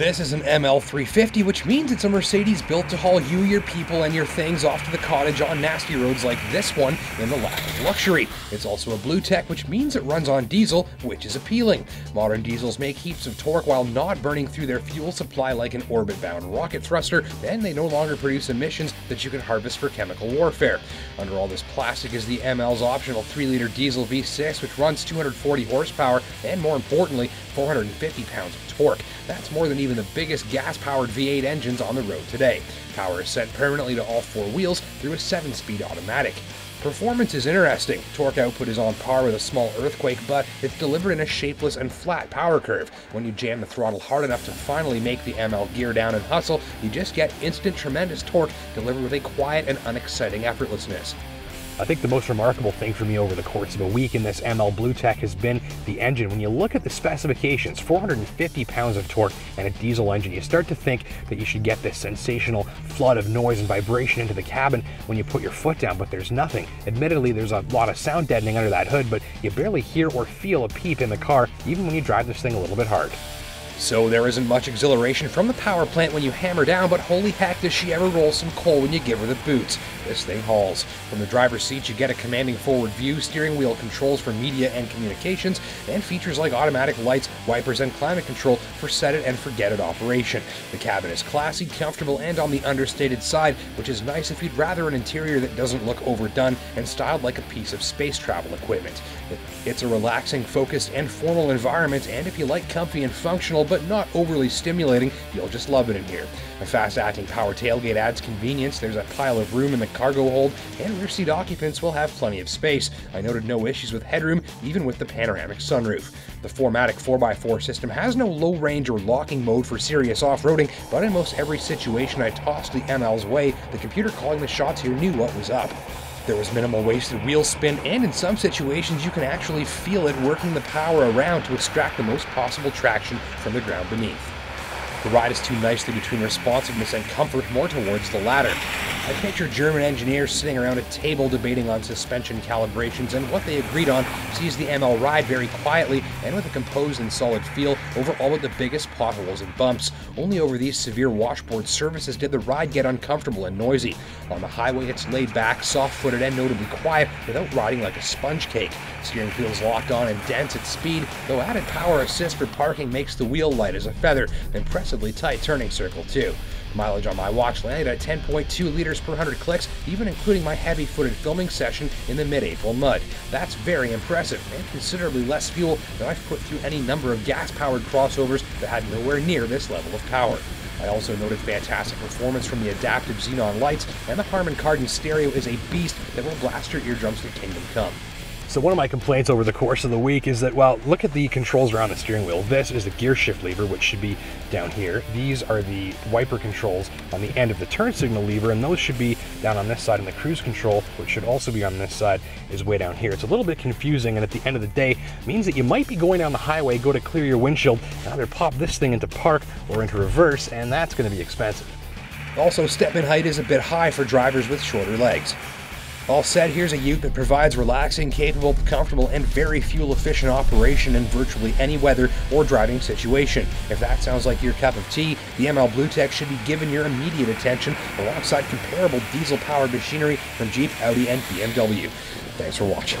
This is an ML350, which means it's a Mercedes built to haul you, your people, and your things off to the cottage on nasty roads like this one in the lap of luxury. It's also a BlueTEC, which means it runs on diesel, which is appealing. Modern diesels make heaps of torque while not burning through their fuel supply like an orbit-bound rocket thruster, and they no longer produce emissions that you can harvest for chemical warfare. Under all this plastic is the ML's optional 3-liter diesel V6, which runs 240 horsepower and, more importantly, 450 pounds of torque. That's more than even the biggest gas-powered V8 engines on the road today. Power is sent permanently to all four wheels through a 7-speed automatic. Performance is interesting. Torque output is on par with a small earthquake, but it's delivered in a shapeless and flat power curve. When you jam the throttle hard enough to finally make the ML gear down and hustle, you just get instant tremendous torque delivered with a quiet and unexciting effortlessness. I think the most remarkable thing for me over the course of a week in this ML BlueTEC has been the engine. When you look at the specifications, 450 pounds of torque and a diesel engine, you start to think that you should get this sensational flood of noise and vibration into the cabin when you put your foot down, but there's nothing. Admittedly, there's a lot of sound deadening under that hood, but you barely hear or feel a peep in the car, even when you drive this thing a little bit hard. So there isn't much exhilaration from the power plant when you hammer down, but holy heck does she ever roll some coal when you give her the boots. This thing hauls. From the driver's seat you get a commanding forward view, steering wheel controls for media and communications, and features like automatic lights, wipers, and climate control for set it and forget it operation. The cabin is classy, comfortable, and on the understated side, which is nice if you'd rather an interior that doesn't look overdone and styled like a piece of space travel equipment. It's a relaxing, focused, and formal environment, and if you like comfy and functional, but not overly stimulating, you'll just love it in here. A fast-acting power tailgate adds convenience, there's a pile of room in the cargo hold, and rear seat occupants will have plenty of space. I noted no issues with headroom, even with the panoramic sunroof. The 4MATIC 4x4 system has no low range or locking mode for serious off-roading, but in most every situation I tossed the ML's way, the computer calling the shots here knew what was up. There was minimal wasted wheel spin, and in some situations you can actually feel it working the power around to extract the most possible traction from the ground beneath. The ride is too nicely between responsiveness and comfort, more towards the latter. I picture German engineers sitting around a table debating on suspension calibrations, and what they agreed on sees the ML ride very quietly and with a composed and solid feel over all but the biggest potholes and bumps. Only over these severe washboard surfaces did the ride get uncomfortable and noisy. On the highway, it's laid back, soft footed, and notably quiet without riding like a sponge cake. Steering feels locked on and dense at speed, though added power assist for parking makes the wheel light as a feather, impressively tight turning circle too. Mileage on my watch landed at 10.2 liters per 100 clicks, even including my heavy footed filming session in the mid April mud. That's very impressive, and considerably less fuel than I've put through any number of gas powered crossovers that had nowhere near this level of power. I also noted fantastic performance from the adaptive xenon lights, and the Harman Kardon stereo is a beast that will blast your eardrums to kingdom come. So one of my complaints over the course of the week is that, well, look at the controls around the steering wheel. This is the gear shift lever, which should be down here. These are the wiper controls on the end of the turn signal lever, and those should be down on this side, and the cruise control, which should also be on this side, is way down here. It's a little bit confusing, and at the end of the day, means that you might be going down the highway, go to clear your windshield, and either pop this thing into park or into reverse, and that's gonna be expensive. Also, step in height is a bit high for drivers with shorter legs. All said, here's a ute that provides relaxing, capable, comfortable, and very fuel efficient operation in virtually any weather or driving situation. If that sounds like your cup of tea, the ML BlueTEC should be given your immediate attention alongside comparable diesel powered machinery from Jeep, Audi, and BMW. Thanks for watching.